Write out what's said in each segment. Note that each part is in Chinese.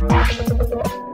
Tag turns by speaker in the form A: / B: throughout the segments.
A: Thank you.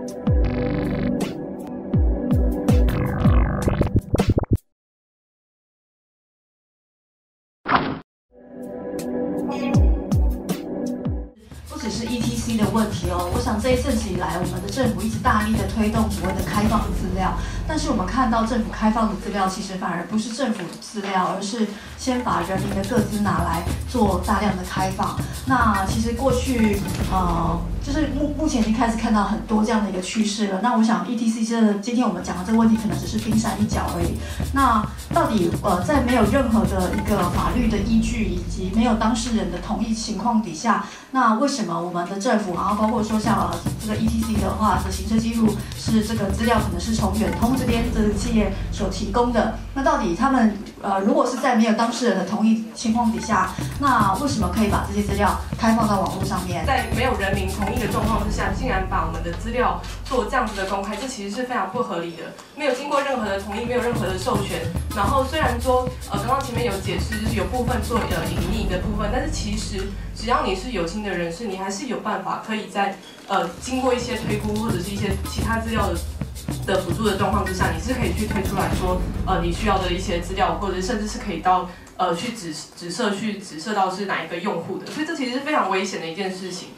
A: 这一阵子以来，我们的政府一直大力的推动所谓的开放资料，但是我们看到政府开放的资料，其实反而不是政府资料，而是先把人民的各资拿来做大量的开放。那其实过去呃，就是目目前已经开始看到很多这样的一个趋势了。那我想 ETC 这今天我们讲的这个问题，可能只是冰山一角而已。那到底呃，在没有任何的一个法律的依据，以及没有当事人的同意情况底下，那为什么我们的政府，然后包括说像呃这个 ETC 的话的行车记录是这个资料可能是从远通这边这个企业所提供的，那到底他们呃如果是在没有当事人的同意情况底下，那为什么可以把这些资料开放到网络上面？
B: 在没有人民同意的状况之下，竟然把我们的资料做这样子的公开，这其实是非常不合理的。没有经过任何的同意，没有任何的授权。然后虽然说，呃，刚刚前面有解释，就是有部分做呃隐匿的部分，但是其实只要你是有心的人士，你还是有办法可以在呃经过一些推估或者是一些其他资料的。的辅助的状况之下，你是可以去推出来说，呃，你需要的一些资料，或者甚至是可以到呃去指指涉去指涉到是哪一个用户的，所以这其实是非常危险的一件事情。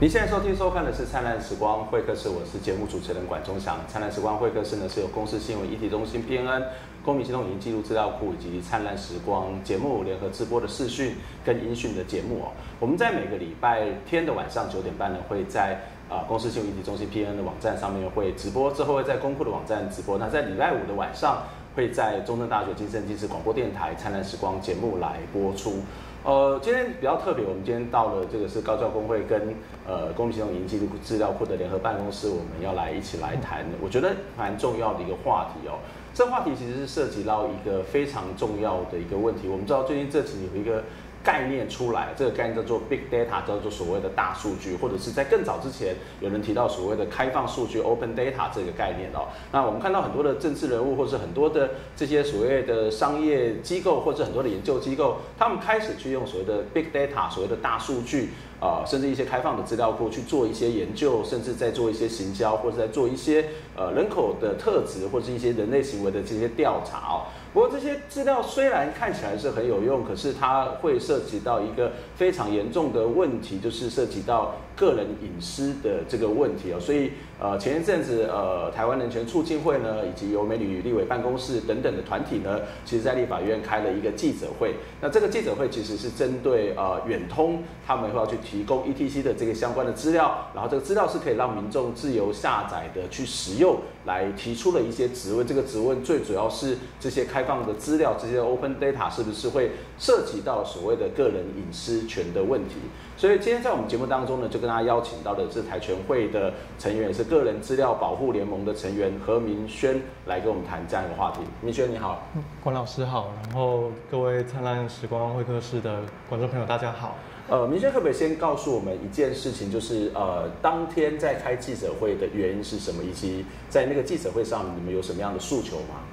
C: 您现在收听收看的是《灿烂时光会客室》，我是节目主持人管中祥。《灿烂时光会客室》呢是由公司新闻一体中心 PN、公民系统影音记录资料库以及《灿烂时光》节目联合直播的视讯跟音讯的节目哦。我们在每个礼拜天的晚上九点半呢，会在啊公司新闻一体中心 PN 的网站上面会直播，之后会在公库的网站直播。那在礼拜五的晚上，会在中正大学金声金视广播电台《灿烂时光》节目来播出。呃，今天比较特别，我们今天到了这个是高教工会跟呃公民系统影音记录资料库的联合办公室，我们要来一起来谈，我觉得蛮重要的一个话题哦。这话题其实是涉及到一个非常重要的一个问题。我们知道最近这几年有一个概念出来，这个概念叫做 big data，叫做所谓的大数据，或者是在更早之前有人提到所谓的开放数据 open data 这个概念哦。那我们看到很多的政治人物，或是很多的这些所谓的商业机构，或者很多的研究机构，他们开始去用所谓的 big data，所谓的大数据。啊，甚至一些开放的资料库去做一些研究，甚至在做一些行销，或者在做一些呃人口的特质，或是一些人类行为的这些调查哦。不过这些资料虽然看起来是很有用，可是它会涉及到一个非常严重的问题，就是涉及到个人隐私的这个问题哦。所以呃前一阵子呃台湾人权促进会呢，以及由美女立委办公室等等的团体呢，其实在立法院开了一个记者会。那这个记者会其实是针对呃远通他们会要去提供 ETC 的这个相关的资料，然后这个资料是可以让民众自由下载的去使用，来提出了一些质问。这个质问最主要是这些开放的资料，这些 open data 是不是会涉及到所谓的个人隐私权的问题？所以今天在我们节目当中呢，就跟大家邀请到的是台全会的成员，也是个人资料保护联盟的成员何明轩来跟我们谈这样一个话题。明轩你好，
D: 关老师好，然后各位灿烂时光会客室的观众朋友大家好。
C: 呃，明轩可不可以先告诉我们一件事情，就是呃，当天在开记者会的原因是什么，以及在那个记者会上你们有什么样的诉求吗？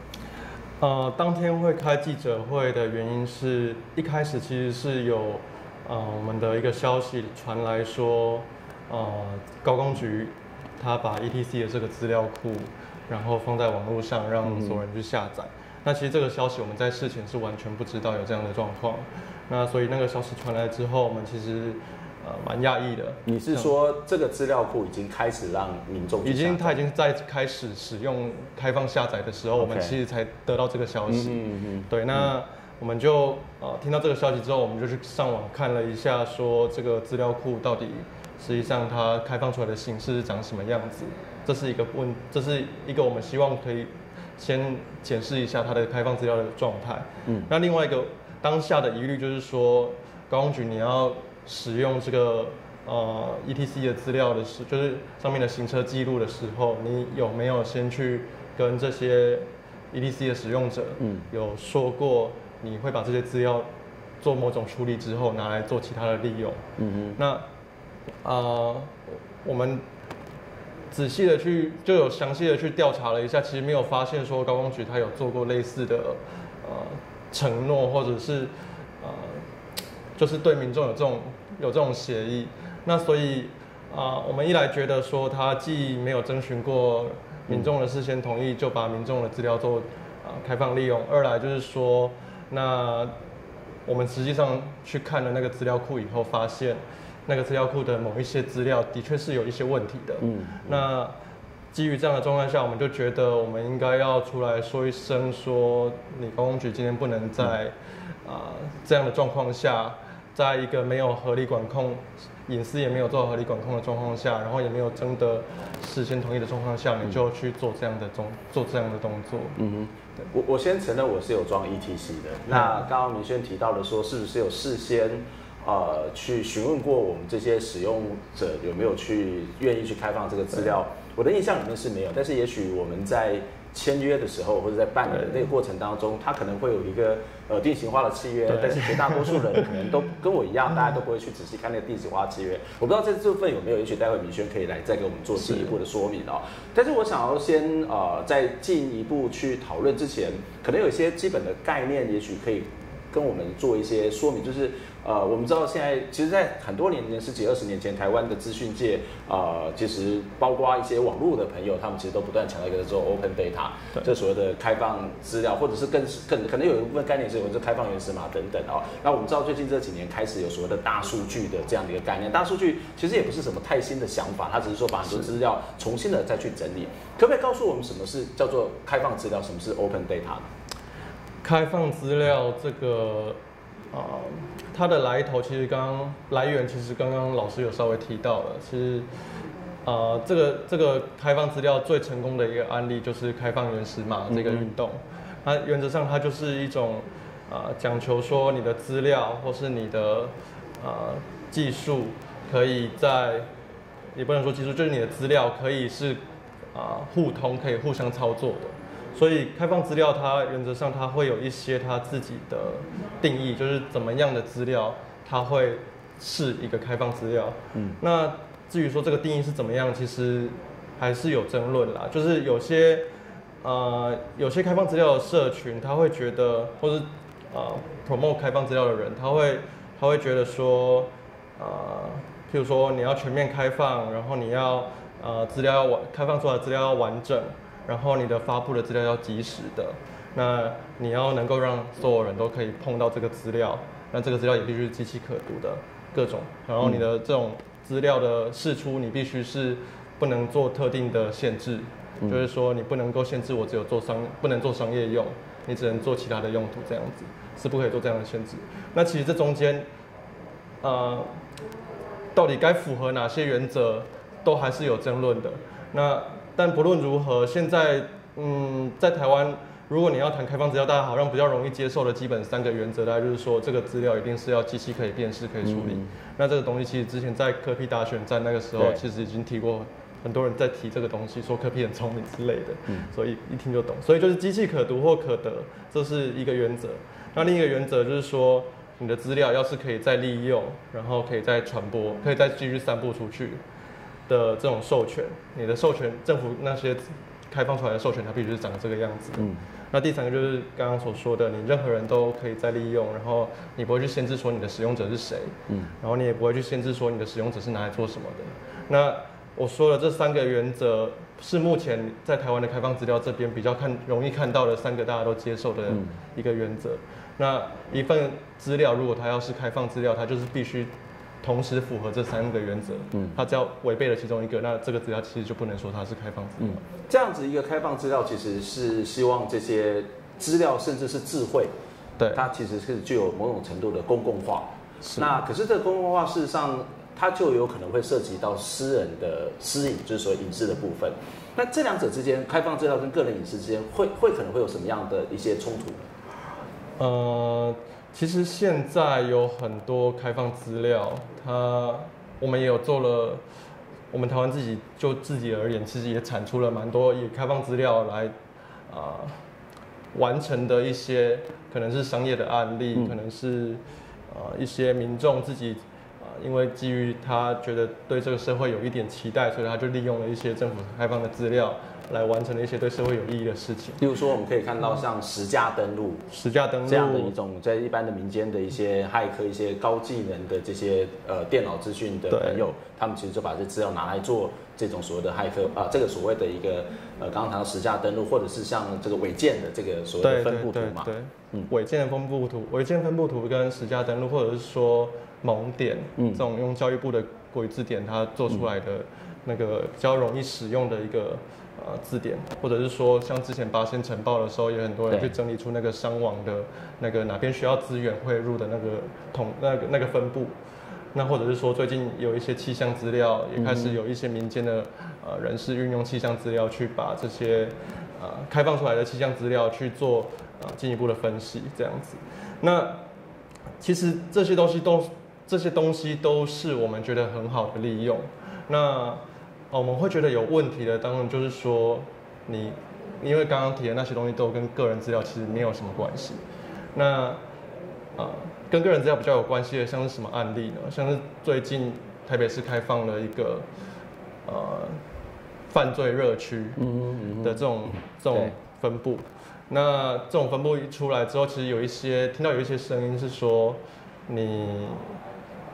D: 呃，当天会开记者会的原因是一开始其实是有呃我们的一个消息传来说，呃高工局他把 ETC 的这个资料库，然后放在网络上让所有人去下载。那其实这个消息我们在事前是完全不知道有这样的状况。那所以那个消息传来之后，我们其实呃蛮讶异的。
C: 你是说这个资料库已经开始让民众
D: 已经他已经在开始使用开放下载的时候，我们其实才得到这个消息。
C: 嗯嗯
D: 对，那我们就呃听到这个消息之后，我们就去上网看了一下，说这个资料库到底实际上它开放出来的形式是长什么样子。这是一个问，这是一个我们希望可以先检视一下它的开放资料的状态。
C: 嗯
D: 那另外一个当下的疑虑就是说，高工局你要使用这个呃 ETC 的资料的时，就是上面的行车记录的时候，你有没有先去跟这些 ETC 的使用者，
C: 嗯
D: 有说过你会把这些资料做某种处理之后拿来做其他的利用？
C: 嗯
D: 那呃，我们仔细的去就有详细的去调查了一下，其实没有发现说高工局它有做过类似的呃承诺，或者是呃就是对民众有这种有这种协议。那所以啊、我们一来觉得说他既没有征询过民众的事先同意，就把民众的资料做啊、开放利用；二来就是说，那我们实际上去看了那个资料库以后，发现那个资料库的某一些资料的确是有一些问题的。
C: 嗯，
D: 那基于这样的状况下，我们就觉得我们应该要出来说一声，说你公共局今天不能在啊、这样的状况下，在一个没有合理管控、隐私也没有做好合理管控的状况下，然后也没有征得事先同意的状况下，你就去做这样的动做这样的动作。
C: 嗯哼，我我先承认我是有装 ETC 的。那刚刚明轩提到的说，是不是有事先呃去询问过我们这些使用者有没有去愿意去开放这个资料？我的印象里面是没有，但是也许我们在签约的时候或者在办理的那个过程当中，它可能会有一个呃定型化的契约，但是绝大多数人可能都跟我一样，大家都不会去仔细看那个定型化契约。我不知道这这部分有没有，也许待会明轩可以来再给我们做进一步的说明哦。但是我想要先呃，在进一步去讨论之前，可能有一些基本的概念，也许可以跟我们做一些说明，就是呃，我们知道现在其实，在很多年前，十几二十年前，台湾的资讯界呃，其实包括一些网络的朋友，他们其实都不断强调一个叫做 open data，
D: 对
C: 这所谓的开放资料，或者是更更可能有一部分概念是有这开放原始码等等哦。那我们知道最近这几年开始有所谓的大数据的这样的一个概念，大数据其实也不是什么太新的想法，它只是说把很多资料重新的再去整理。可不可以告诉我们什么是叫做开放资料，什么是 open data 呢？
D: 开放资料这个，啊、它的来头其实刚刚来源其实刚刚老师有稍微提到了，其实，啊，这个这个开放资料最成功的一个案例就是开放原始码这个运动，它原则上它就是一种啊、讲求说你的资料或是你的啊、技术可以在，也不能说技术，就是你的资料可以是啊、互通，可以互相操作的。所以开放资料它原则上它会有一些它自己的定义，就是怎么样的资料它会是一个开放资料。
C: 嗯，
D: 那至于说这个定义是怎么样，其实还是有争论啦。就是有些呃有些开放资料的社群，他会觉得，或是呃 promote 开放资料的人，他会他会觉得说，呃，譬如说你要全面开放，然后你要呃资料要完开放出来的资料要完整，然后你的发布的资料要及时的，那你要能够让所有人都可以碰到这个资料，那这个资料也必须是机器可读的各种，然后你的这种资料的释出，你必须是不能做特定的限制，
C: 嗯
D: 就是说你不能够限制我只有做商不能做商业用，你只能做其他的用途这样子，是不可以做这样的限制。那其实这中间，呃，到底该符合哪些原则，都还是有争论的。那但不论如何，现在嗯，在台湾，如果你要谈开放资料，大家好像比较容易接受的基本三个原则，大概就是说，这个资料一定是要机器可以辨识、可以处理。
C: 嗯
D: 那这个东西其实之前在科批大选战那个时候，其实已经提过，很多人在提这个东西，说科比很聪明之类的，
C: 嗯
D: 所以一听就懂。所以就是机器可读或可得，这是一个原则。那另一个原则就是说，你的资料要是可以再利用，然后可以再传播，可以再继续散布出去的这种授权，你的授权政府那些开放出来的授权，它必须是长这个样子的。
C: 嗯
D: 那第三个就是刚刚所说的，你任何人都可以再利用，然后你不会去限制说你的使用者是谁，
C: 嗯
D: 然后你也不会去限制说你的使用者是拿来做什么的。那我说的这三个原则是目前在台湾的开放资料这边比较看容易看到的三个大家都接受的
C: 嗯
D: 一个原则。那一份资料如果它要是开放资料，它就是必须同时符合这三个原则。
C: 嗯
D: 它只要违背了其中一个，那这个资料其实就不能说它是开放资料。
C: 嗯，这样子一个开放资料，其实是希望这些资料甚至是智慧，
D: 对，
C: 它其实是具有某种程度的公共化。
D: 是
C: 那可是这个公共化，事实上它就有可能会涉及到私人的私隐，就是说隐私的部分。那这两者之间，开放资料跟个人隐私之间，会会可能会有什么样的一些冲突呢？
D: 呃，其实现在有很多开放资料，它我们也有做了，我们台湾自己就自己而言，其实也产出了蛮多以开放资料来啊、完成的一些可能是商业的案例，
C: 嗯
D: 可能是呃一些民众自己。啊，因为基于他觉得对这个社会有一点期待，所以他就利用了一些政府开放的资料来完成了一些对社会有意义的事情。
C: 例如说，我们可以看到像实价登录
D: 实价登录
C: 这样的一种，在一般的民间的一些骇客、一些高技能的这些呃电脑资讯的朋友，他们其实就把这资料拿来做这种所谓的骇客啊、这个所谓的一个呃刚刚谈到实价登录，或者是像这个违建的这个所谓的分布图嘛，
D: 对
C: 嗯，
D: 违建的分布图、违建分布图跟实价登录，或者是说蒙点，
C: 嗯。
D: 这种用教育部的国语字典它做出来的那个比较容易使用的一个呃字典，或者是说像之前八仙晨报的时候，也很多人去整理出那个伤亡的那个哪边需要资源汇入的那个统那个那个分布。那或者是说，最近有一些气象资料，也开始有一些民间的呃人士运用气象资料去把这些呃开放出来的气象资料去做呃进一步的分析，这样子。那其实这些东西都这些东西都是我们觉得很好的利用。那呃我们会觉得有问题的，当然就是说你因为刚刚提的那些东西都跟个人资料其实没有什么关系。那呃，跟个人资料比较有关系的，像是什么案例呢？像是最近台北市开放了一个呃犯罪热区
C: 嗯
D: 的这种这种分布。那这种分布一出来之后，其实有一些听到有一些声音是说，你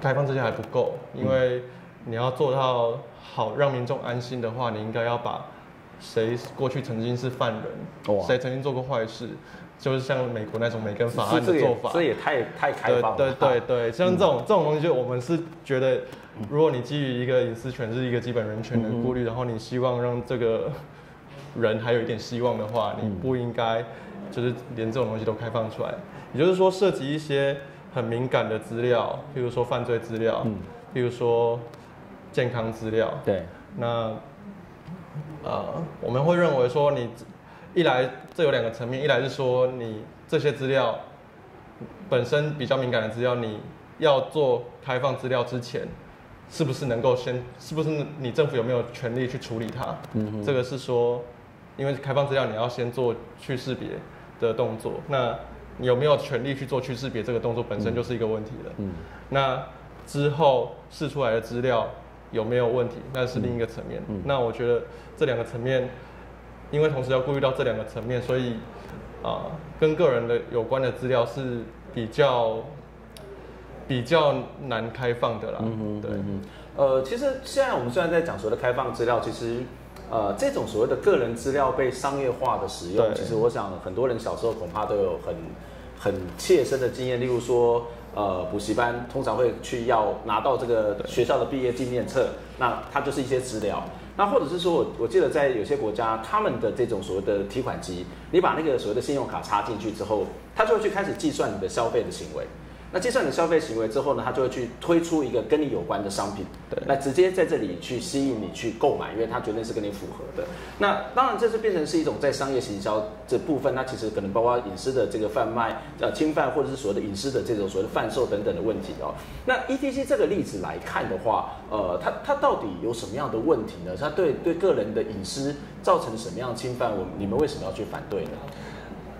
D: 开放这些还不够，因为你要做到好让民众安心的话，你应该要把谁过去曾经是犯人，
C: 哇。
D: 谁曾经做过坏事，就是像美国那种美根法案的做法，
C: 这也太太开
D: 对
C: 放了，
D: 对对对，像这种这种东西，就我们是觉得，如果你基于一个隐私权是一个基本人权的顾虑，然后你希望让这个人还有一点希望的话，你不应该就是连这种东西都开放出来。也就是说，涉及一些很敏感的资料，譬如说犯罪资料，
C: 嗯。
D: 譬如说健康资料，
C: 对，
D: 那呃，我们会认为说你一来这有两个层面，一来是说你这些资料本身比较敏感的资料，你要做开放资料之前，是不是能够先，是不是你政府有没有权利去处理它？
C: 嗯
D: 这个是说，因为开放资料你要先做去识别的动作，那你有没有权利去做去识别这个动作本身就是一个问题了。
C: 嗯。
D: 那之后试出来的资料有没有问题，那是另一个层面。
C: 嗯
D: 那我觉得这两个层面，因为同时要顾虑到这两个层面，所以啊、跟个人的有关的资料是比较比较难开放的啦。
C: 嗯哼，
D: 对。
C: 嗯呃，其实现在我们虽然在讲所谓的开放资料，其实呃这种所谓的个人资料被商业化的使用，其实我想很多人小时候恐怕都有很很切身的经验，例如说。呃，补习班通常会去要拿到这个学校的毕业纪念册，那它就是一些资料。那或者是说我我记得在有些国家，他们的这种所谓的提款机，你把那个所谓的信用卡插进去之后，它就会去开始计算你的消费的行为。那计算你的消费行为之后呢，它就会去推出一个跟你有关的商品，
D: 对
C: 那直接在这里去吸引你去购买，因为它绝对是跟你符合的。那当然，这是变成是一种在商业行销这部分，那其实可能包括隐私的这个贩卖、呃侵犯，或者是所谓的隐私的这种所谓的贩售等等的问题哦。那 ETC 这个例子来看的话，呃，它它到底有什么样的问题呢？它对对个人的隐私造成什么样的侵犯？我你们为什么要去反对呢？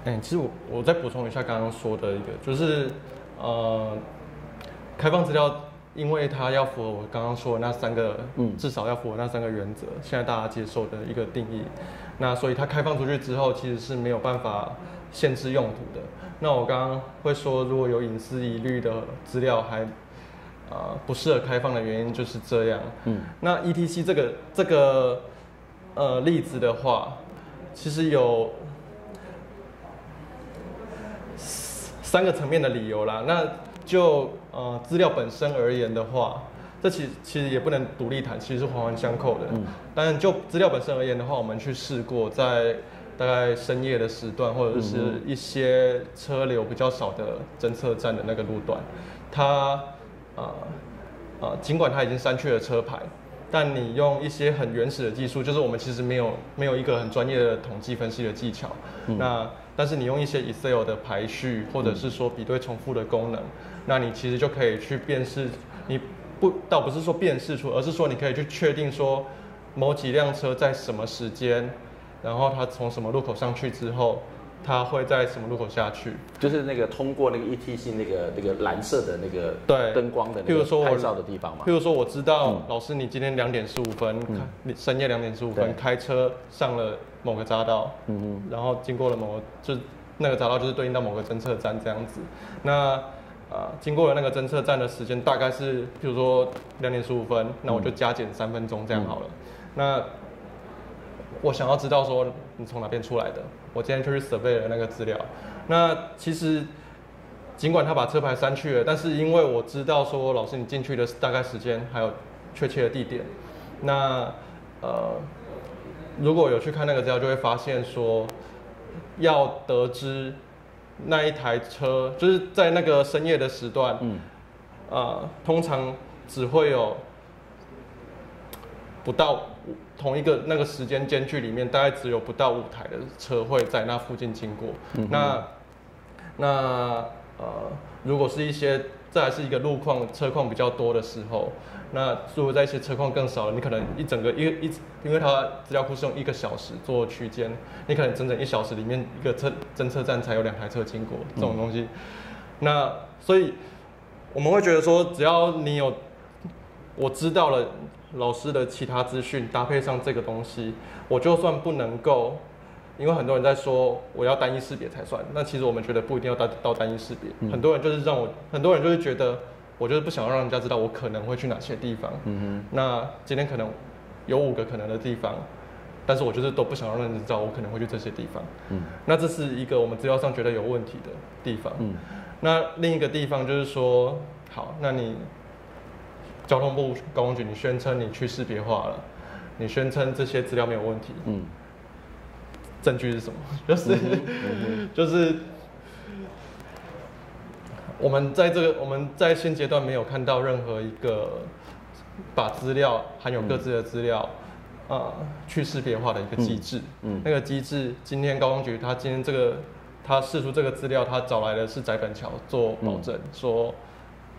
D: 哎、其实我我再补充一下刚刚说的一个，就是呃，开放资料，因为它要符合我刚刚说的那三个，
C: 嗯
D: 至少要符合那三个原则，现在大家接受的一个定义。那所以它开放出去之后，其实是没有办法限制用途的。那我刚刚会说，如果有隐私疑虑的资料还呃不适合开放的原因就是这样。
C: 嗯
D: 那 ETC 这个这个呃例子的话，其实有三个层面的理由啦。那就呃资料本身而言的话，这其其实也不能独立谈，其实是环环相扣的。
C: 嗯
D: 当然就资料本身而言的话，我们去试过在大概深夜的时段，或者是一些车流比较少的侦测站的那个路段，它呃呃尽管它已经删去了车牌。但你用一些很原始的技术，就是我们其实没有没有一个很专业的统计分析的技巧，
C: 嗯
D: 那但是你用一些 Excel 的排序，或者是说比对重复的功能，那你其实就可以去辨识，你不倒不是说辨识出，而是说你可以去确定说某几辆车在什么时间，然后它从什么路口上去之后，它会在什么路口下去。
C: 就是那个通过那个 ETC 那个那个蓝色的那个
D: 对
C: 灯光的那个拍照的地方嘛
D: 譬。如说，我知道、
C: 嗯
D: 老师你今天两点十五分，
C: 嗯
D: 开你深夜两点十五分开车上了某个匝道，
C: 嗯
D: 然后经过了某个，就是那个匝道就是对应到某个侦测站这样子。那呃，经过了那个侦测站的时间大概是，譬如说两点十五分，那我就加减三分钟这样好了。那我想要知道说你从哪边出来的，我今天就去 survey 了那个资料。那其实尽管他把车牌删去了，但是因为我知道说老师你进去的大概时间还有确切的地点，那呃如果有去看那个资料，就会发现说要得知那一台车就是在那个深夜的时段，
C: 嗯
D: 呃，通常只会有不到五同一个那个时间间距里面，大概只有不到五台的车会在那附近经过。
C: 嗯
D: 那那呃，如果是一些再来是一个路况车况比较多的时候，那如果在一些车况更少了，你可能一整个一一，因为它资料库是用一个小时做区间，你可能整整一小时里面一个车侦测站才有两台车经过这种东西。那所以我们会觉得说，只要你有我知道了老师的其他资讯，搭配上这个东西，我就算不能够，因为很多人在说我要单一识别才算，那其实我们觉得不一定要到到单一识别，
C: 嗯。
D: 很多人就是让我，很多人就是觉得我就是不想让人家知道我可能会去哪些地方，
C: 嗯
D: 那今天可能有五个可能的地方，但是我就是都不想让人知道我可能会去这些地方，
C: 嗯。
D: 那这是一个我们资料上觉得有问题的地方。
C: 嗯。
D: 那另一个地方就是说，好，那你交通部高工局你宣称你去识别化了，你宣称这些资料没有问题，
C: 嗯。
D: 证据是什么？就是、
C: 嗯
D: 就是我们在这个我们在现阶段没有看到任何一个把资料含有各自的资料。啊，去识别化的一个机制，
C: 嗯
D: 那个机制，今天高工局他今天这个他试出这个资料，他找来的是翟本桥做保证，说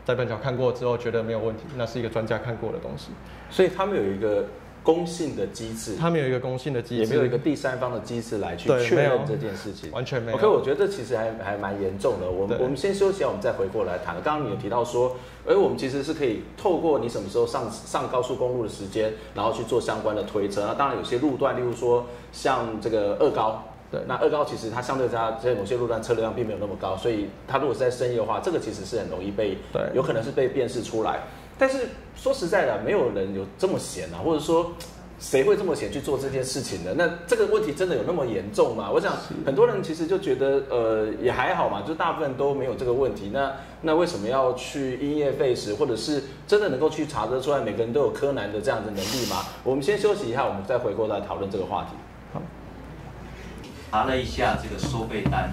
D: 翟本桥看过之后觉得没有问题，那是一个专家看过的东西，
C: 所以他们有一个公信的机制，
D: 他们有一个公信的机制，
C: 也没有一个第三方的机制来去确认这件事情。
D: 完全没有。
C: OK，我觉得这其实还还蛮严重的。我们我们先休息我们再回过来谈。刚刚你有提到说，哎，我们其实是可以透过你什么时候上上高速公路的时间，然后去做相关的推测。那当然有些路段，例如说像这个二高。
D: 对
C: 那二高其实它相对它在某些路段车流量并没有那么高，所以它如果是在深夜的话，这个其实是很容易被
D: 对
C: 有可能是被辨识出来。但是说实在的，没有人有这么闲啊，或者说谁会这么闲去做这件事情呢？那这个问题真的有那么严重吗？我想很多人其实就觉得，呃，也还好嘛，就大部分都没有这个问题。那那为什么要去因噎废食，或者是真的能够去查得出来每个人都有柯南的这样的能力吗？我们先休息一下，我们再回过来讨论这个话题。
E: 查了一下这个收费单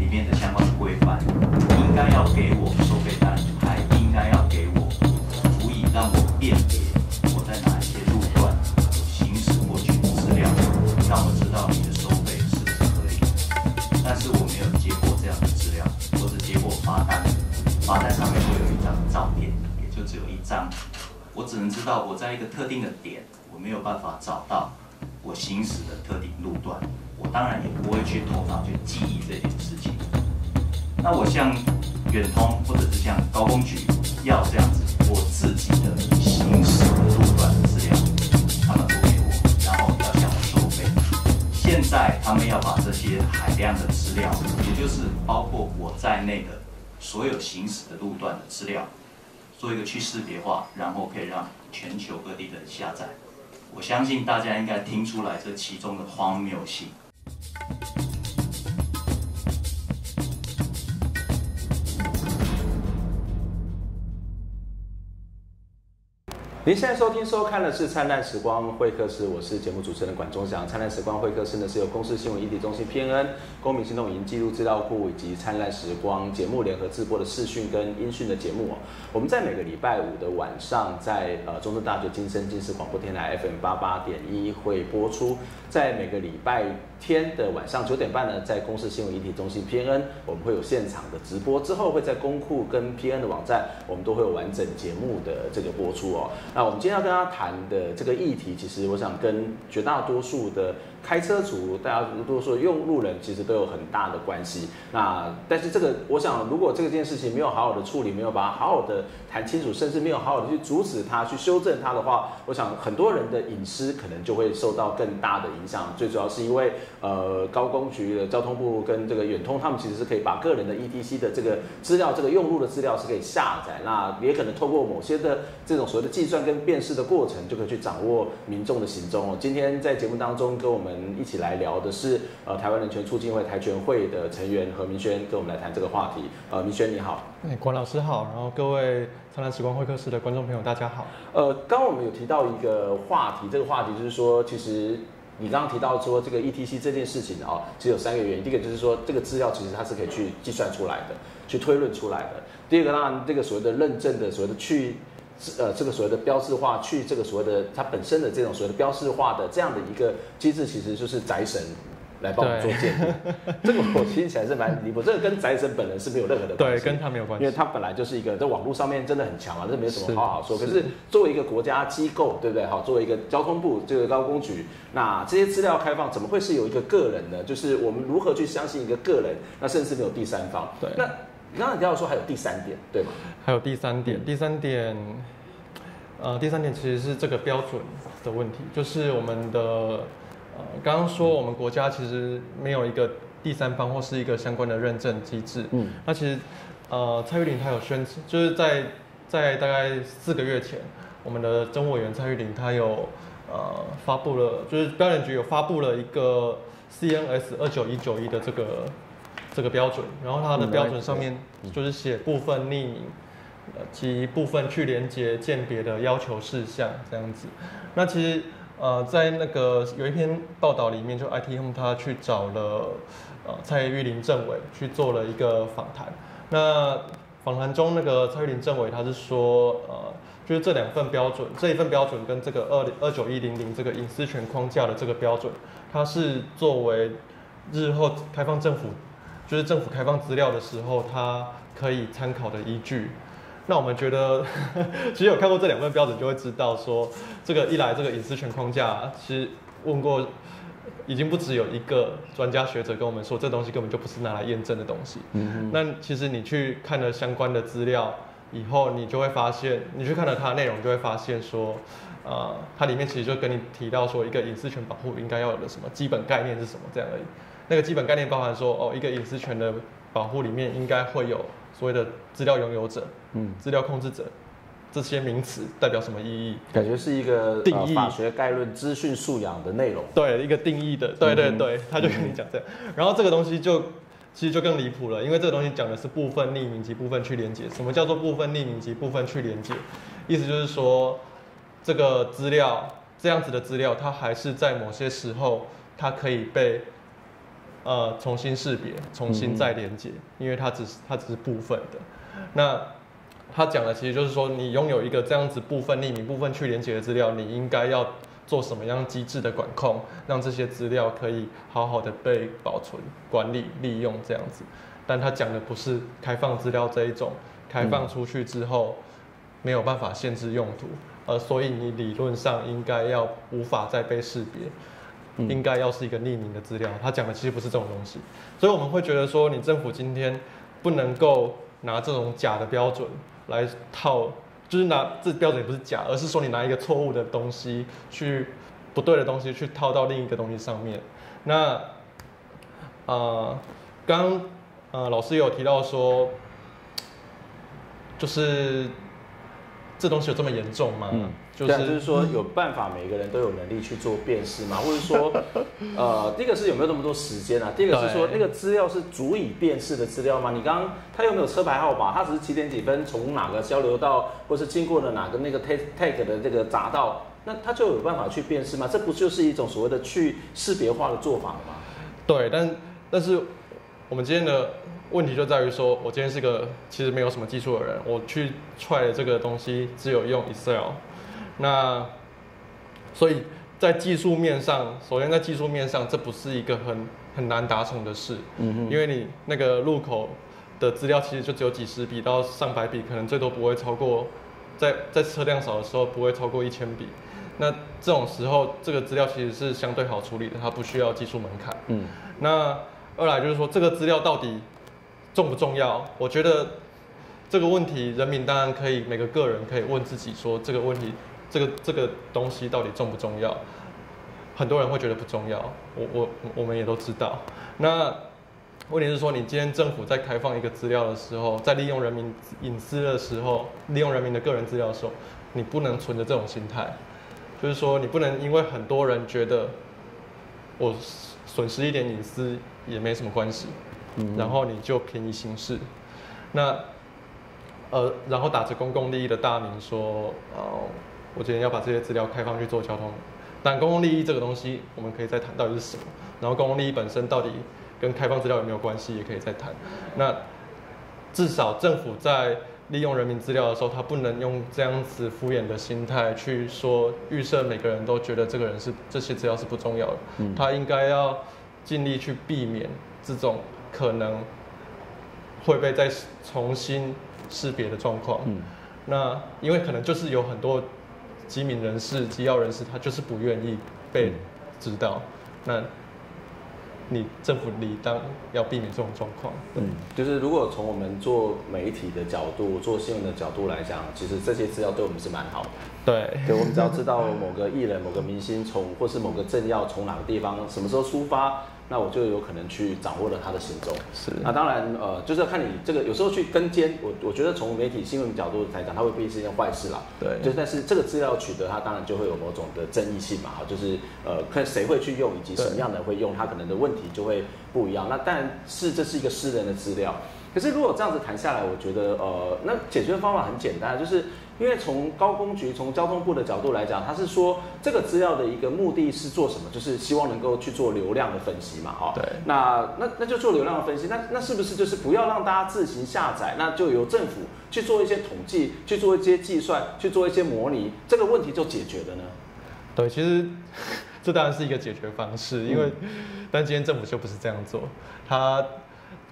E: 里面的相关的规范，应该要给我收费单，还应该要给我足以让我辨别我在哪一些路段行驶过去的资料，让我知道你的收费是不是合理。但是我没有接过这样的资料，我只接过罚单，罚单上面会有一张照片，也就只有一张，我只能知道我在一个特定的点，我没有办法找到我行驶的特定路段。当然也不会去头脑去记忆这件事情。那我向远通或者是像高工局要这样子我自己的行驶的路段的资料，他们不给我，然后要向我收费。现在他们要把这些海量的资料，也就是包括我在内的所有行驶的路段的资料，做一个去识别化，然后可以让全球各地的下载。我相信大家应该听出来这其中的荒谬性。
C: 您现在收听收看的是《灿烂时光会客室》，我是节目主持人管中祥。《灿烂时光会客室》呢是由公司新闻议题中心 PNN、公民行动影音记录资料库以及《灿烂时光》节目联合制播的视讯跟音讯的节目。我们在每个礼拜五的晚上，在呃中正大学金声金视广播电台 FM 八八点一会播出；在每个礼拜天的晚上九点半呢，在公司新闻议题中心 PNN 我们会有现场的直播，之后会在公库跟 PN 的网站，我们都会有完整节目的这个播出哦。那我们今天要跟大家谈的这个议题，其实我想跟绝大多数的开车族，大家如果说用路人，其实都有很大的关系。那但是这个，我想如果这件事情没有好好的处理，没有把它好好的谈清楚，甚至没有好好的去阻止它、去修正它的话，我想很多人的隐私可能就会受到更大的影响。最主要是因为呃，高工局的交通部跟这个远通，他们其实是可以把个人的 ETC 的这个资料、这个用路的资料是可以下载，那也可能透过某些的这种所谓的计算跟辨识的过程，就可以去掌握民众的行踪哦。今天在节目当中跟我们我们一起来聊的是呃台湾人权促进会台权会的成员何明轩，跟我们来谈这个话题。呃，明轩你好。
D: 哎，管老师好，然后各位灿烂时光会客室的观众朋友大家好。
C: 呃，刚刚我们有提到一个话题，这个话题就是说，其实你刚刚提到说这个 ETC 这件事情哦，其实有三个原因。第一个就是说，这个资料其实它是可以去计算出来的，去推论出来的。第二个，当然这个所谓的认证的所谓的去呃这个所谓的标志化，去这个所谓的它本身的这种所谓的标志化的这样的一个机制，其实就是宅神。来帮我们做鉴定，这个我听起来是蛮离谱。这个跟宅神本人是没有任何的关
D: 系，对，跟他没有关系，
C: 因为他本来就是一个在网络上面真的很强啊，这没什么好好说。可是作为一个国家机构，对不对？好，作为一个交通部这个高工局，那这些资料开放，怎么会是有一个个人呢？就是我们如何去相信一个个人？那甚至没有第三方。
D: 对，
C: 那你刚才提到说还有第三点，对吗？
D: 还有第三点，第三点，呃，第三点其实是这个标准的问题，就是我们的。呃，刚刚说我们国家其实没有一个第三方或是一个相关的认证机制。嗯，那其实，呃，蔡玉玲她有宣，就是在在大概四个月前，我们的政务委员蔡玉玲她有呃发布了，就是标准局有发布了一个 CNS 二九一九一的这个这个标准，然后它的标准上面就是写部分匿名，呃及部分去连接鉴别的要求事项这样子。那其实。呃，在那个有一篇报道里面，就 IT Home 他去找了呃蔡玉林政委去做了一个访谈。那访谈中，那个蔡玉林政委他是说，呃，就是这两份标准，这一份标准跟这个二二九一零零这个隐私权框架的这个标准，它是作为日后开放政府，就是政府开放资料的时候，它可以参考的依据。那我们觉得，其实有看过这两份标准，就会知道说，这个一来这个隐私权框架，其实问过，已经不只有一个专家学者跟我们说，这东西根本就不是拿来验证的东西。嗯那其实你去看了相关的资料以后，你就会发现，你去看了它的内容，就会发现说，呃，它里面其实就跟你提到说，一个隐私权保护应该要有的什么基本概念是什么这样而已。那个基本概念包含说，哦，一个隐私权的保护里面应该会有。所谓的资料拥有者，嗯，资料控制者，这些名词代表什么意义？
C: 感觉是一个定义法学概论、资讯素养的内容。
D: 对，一个定义的，对对对，他就跟你讲这样。然后这个东西就其实就更离谱了，因为这个东西讲的是部分匿名及部分去连接。什么叫做部分匿名及部分去连接？意思就是说，这个资料这样子的资料，它还是在某些时候，它可以被。呃，重新识别，重新再连接，因为它只是它只是部分的。那他讲的其实就是说，你拥有一个这样子部分匿名、部分去连接的资料，你应该要做什么样机制的管控，让这些资料可以好好的被保存、管理、利用这样子。但他讲的不是开放资料这一种，开放出去之后没有办法限制用途，呃，所以你理论上应该要无法再被识别。应该要是一个匿名的资料，他讲的其实不是这种东西，所以我们会觉得说，你政府今天不能够拿这种假的标准来套，就是拿这标准也不是假，而是说你拿一个错误的东西去不对的东西去套到另一个东西上面。那啊，刚呃老师有提到说，就是这东西有这么严重吗？
C: 就是就是说有办法，每个人都有能力去做辨识嘛？或者说，呃，第一个是有没有那么多时间啊？第二个是说那个资料是足以辨识的资料吗？你刚刚他又没有车牌号码？他只是几点几分从哪个交流道，或是经过了哪个那个 tag tag 的这个匝道，那他就有办法去辨识吗？这不就是一种所谓的去识别化的做法吗？
D: 对，但但是我们今天的问题就在于说，我今天是个其实没有什么技术的人，我去踹的这个东西只有用 Excel。那，所以在技术面上，首先在技术面上，这不是一个很很难达成的事，嗯哼，因为你那个入口的资料其实就只有几十笔到上百笔，可能最多不会超过，在在车辆少的时候不会超过一千笔。那这种时候，这个资料其实是相对好处理的，它不需要技术门槛。
C: 嗯，
D: 那二来就是说，这个资料到底重不重要？我觉得这个问题，人民当然可以每个个人可以问自己说，这个问题，这个这个东西到底重不重要？很多人会觉得不重要，我我我们也都知道。那问题是说，你今天政府在开放一个资料的时候，在利用人民隐私的时候，利用人民的个人资料的时候，你不能存着这种心态，就是说你不能因为很多人觉得我损失一点隐私也没什么关系，然后你就便宜行事。那呃，然后打着公共利益的大名说，哦，我今天要把这些资料开放去做交通。但公共利益这个东西，我们可以再谈到底是什么。然后公共利益本身到底跟开放资料有没有关系，也可以再谈。那至少政府在利用人民资料的时候，他不能用这样子敷衍的心态去说预设每个人都觉得这个人是这些资料是不重要的。他应该要尽力去避免这种可能会被再重新识别的状况。
C: 嗯
D: 那因为可能就是有很多机敏人士、机要人士，他就是不愿意被知道。那你政府理当要避免这种状况。对，
C: 嗯，就是如果从我们做媒体的角度、做新闻的角度来讲，其实这些资料对我们是蛮好的。
D: 对，
C: 对，我们只要知道某个艺人、某个明星从或是某个政要从哪个地方、什么时候出发，那我就有可能去掌握了他的行踪。
D: 是
C: 那当然，呃，就是要看你这个有时候去跟监，我我觉得从媒体新闻角度来讲，它未必是一件坏事啦。
D: 对
C: 就是但是这个资料取得，它当然就会有某种的争议性嘛，哈，就是呃，看谁会去用，以及什么样的人会用，它可能的问题就会不一样。那但是这是一个私人的资料，可是如果这样子谈下来，我觉得呃，那解决方法很简单，就是因为从高工局、从交通部的角度来讲，他是说这个资料的一个目的是做什么，就是希望能够去做流量的分析嘛，哈。
D: 对
C: 那那那就做流量的分析，那那是不是就是不要让大家自行下载，那就由政府去做一些统计，去做一些计算，去做一些模拟，这个问题就解决了呢？
D: 对，其实 这当然是一个解决方式，因为、但今天政府就不是这样做，他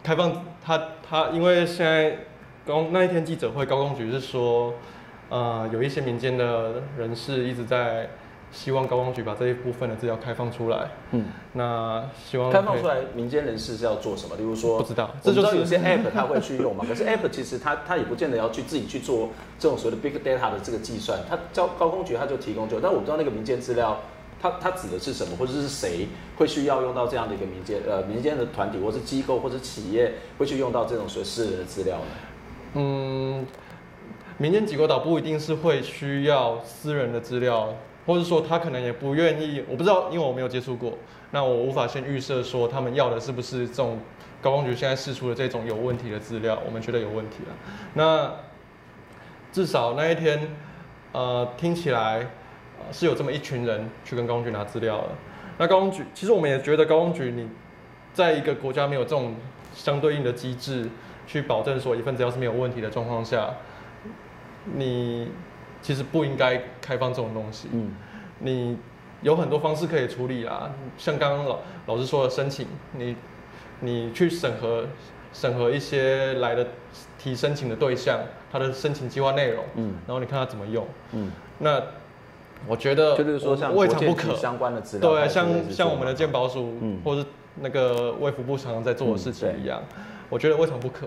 D: 开放他他因为现在高那一天记者会，高工局是说，呃，有一些民间的人士一直在希望高工局把这一部分的资料开放出来，
C: 嗯，
D: 那希望
C: 开放出来，民间人士是要做什么？例如说，
D: 不知道
C: 这
D: 这就是
C: 就有些 app 他会去用嘛，可是 app 其实它它也不见得要去自己去做这种所谓的 big data 的这个计算，它交高工局它就提供就，但我不知道那个民间资料。它它指的是什么，或者是谁会需要用到这样的一个民间呃民间的团体，或是机构，或是企业会去用到这种所谓私人的资料呢？
D: 嗯，民间机构岛不一定是会需要私人的资料，或者说他可能也不愿意，我不知道，因为我没有接触过，那我无法先预设说他们要的是不是这种高工局现在释出的这种有问题的资料，我们觉得有问题了。那至少那一天，呃，听起来、呃、是有这么一群人去跟高工局拿资料了。那高工局其实我们也觉得高工局你在一个国家没有这种相对应的机制去保证说一份资料是没有问题的状况下，你其实不应该开放这种东西。
C: 嗯
D: 你有很多方式可以处理啊，像刚刚老老师说的申请，你你去审核审核一些来的提申请的对象，他的申请计划内容，
C: 嗯
D: 然后你看他怎么用。
C: 嗯，
D: 那我觉得
C: 就是说像
D: 我未尝不可。
C: 相关的资料，
D: 对，像像我们的
C: 做嘛
D: 健保署，
C: 嗯
D: 或是那个卫福部常常在做的事情一样，我觉得未尝不可。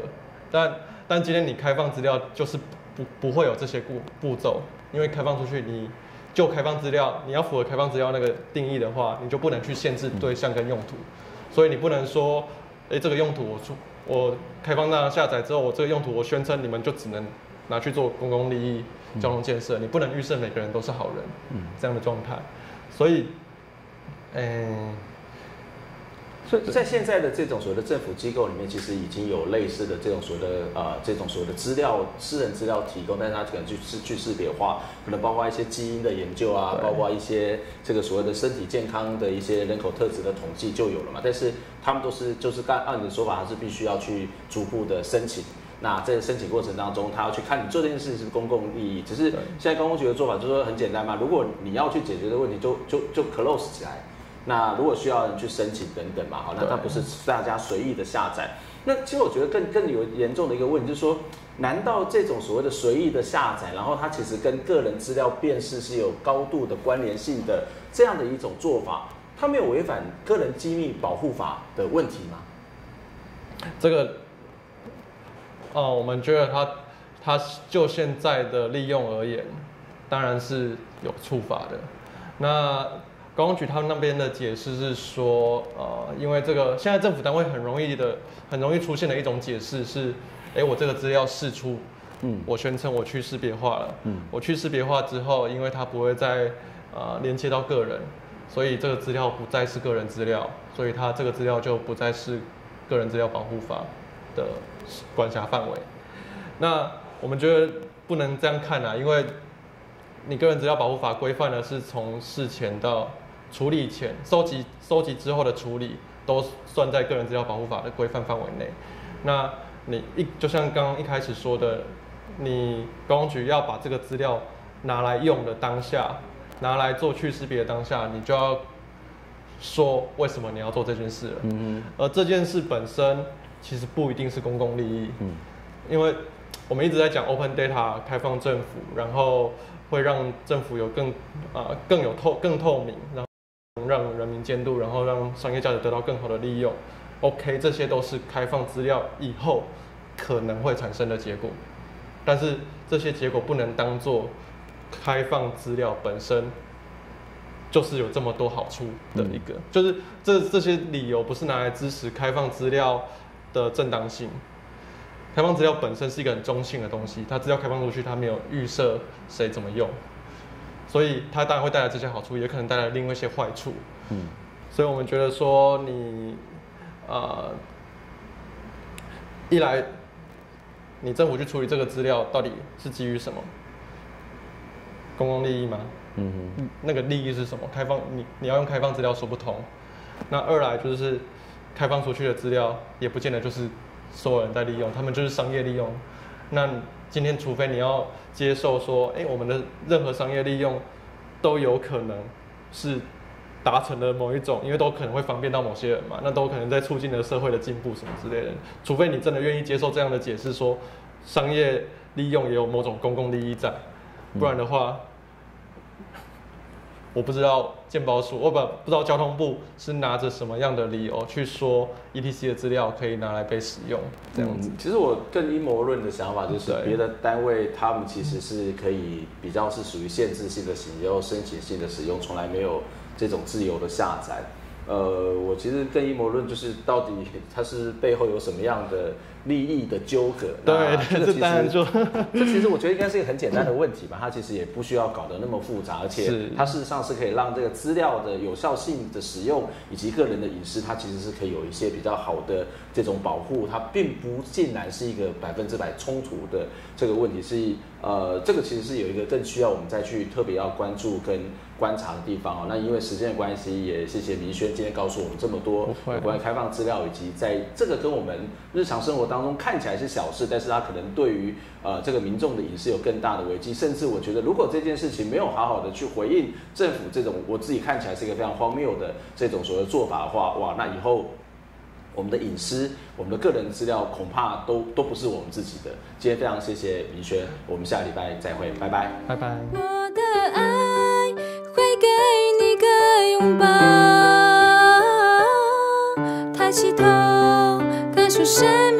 D: 但但今天你开放资料，就是不不会有这些步步骤，因为开放出去，你就开放资料，你要符合开放资料那个定义的话，你就不能去限制对象跟用途，所以你不能说，哎、这个用途我出我开放让下载之后，我这个用途我宣称你们就只能拿去做公共利益交通建设，你不能预设每个人都是好人，
C: 嗯。
D: 这样的状态，所以，嗯、
C: 所以在现在的这种所谓的政府机构里面，其实已经有类似的这种所谓的呃这种所谓的资料私人资料提供，但是它可能去去去识别化，可能包括一些基因的研究啊，包括一些这个所谓的身体健康的一些人口特质的统计就有了嘛。但是他们都是就是按按你的说法，还是必须要去逐步的申请。那在申请过程当中，他要去看你做这件事情是公共利益。只是现在公共局的做法就是说很简单嘛，如果你要去解决的问题就，就就 close 起来。那如果需要人去申请等等嘛，好，那
D: 对
C: 它不是大家随意的下载。那其实我觉得更更有严重的一个问题就是说，难道这种所谓的随意的下载，然后它其实跟个人资料辨识是有高度的关联性的这样的一种做法，它没有违反个人机密保护法的问题吗？
D: 这个，哦，我们觉得它，它就现在的利用而言，当然是有处罚的。那高公局他们那边的解释是说，呃，因为这个现在政府单位很容易的、很容易出现的一种解释是，哎，我这个资料释出，嗯，我宣称我去识别化了，嗯，我去识别化之后，因为它不会再呃连接到个人，所以这个资料不再是个人资料，所以它这个资料就不再是个人资料保护法的管辖范围。那我们觉得不能这样看啊，因为你个人资料保护法规范的是从事前到处理前、收集收集之后的处理，都算在个人资料保护法的规范范围内。那你一就像刚刚一开始说的，你公局要把这个资料拿来用的当下，拿来做去识别的当下，你就要说为什么你要做这件事了。嗯而这件事本身其实不一定是公共利益。嗯。因为我们一直在讲 open data 开放政府，然后会让政府有更啊更有透更透明，然后让人民监督，然后让商业价值得到更好的利用。OK，这些都是开放资料以后可能会产生的结果，但是这些结果不能当做开放资料本身就是有这么多好处的一个，就是这这些理由不是拿来支持开放资料的正当性。开放资料本身是一个很中性的东西，它资料开放出去，它没有预设谁怎么用，所以它当然会带来这些好处，也可能带来另外一些坏处。嗯，所以我们觉得说你，呃，一来，你政府去处理这个资料，到底是基于什么？公共利益吗？嗯哼，那个利益是什么？开放你你要用开放资料说不通。那二来就是开放出去的资料，也不见得就是。所有人在利用，他们就是商业利用。那今天，除非你要接受说，哎，我们的任何商业利用都有可能是达成了某一种，因为都可能会方便到某些人嘛，那都可能在促进了社会的进步什么之类的。除非你真的愿意接受这样的解释，说商业利用也有某种公共利益在，不然的话。我不知道鉴宝署，我不不知道交通部是拿着什么样的理由去说 E T C 的资料可以拿来被使用这样子。
C: 其实我更阴谋论的想法就是，别的单位他们其实是可以比较是属于限制性的使用、申请性的使用，从来没有这种自由的下载。呃，我其实更阴谋论就是到底它是背后有什么样的。利益的纠葛，
D: 对，这当然就，
C: 这其实我觉得应该是一个很简单的问题吧。它其实也不需要搞得那么复杂，而且它事实上是可以让这个资料的有效性的使用以及个人的隐私，它其实是可以有一些比较好的这种保护。它并不尽然是一个百分之百冲突的这个问题，是呃，这个其实是有一个更需要我们再去特别要关注跟观察的地方哦。那因为时间的关系，也谢谢明轩今天告诉我们这么多有关开放资料以及在这个跟我们日常生活当当中看起来是小事，但是它可能对于呃这个民众的隐私有更大的危机。甚至我觉得，如果这件事情没有好好的去回应政府这种我自己看起来是一个非常荒谬的这种所谓做法的话，哇，那以后我们的隐私、我们的个人资料恐怕都都不是我们自己的。今天非常谢谢明轩，我们下礼拜再会，拜拜，
D: 拜拜。
F: 给你个拥抱，抬起头，感受生命。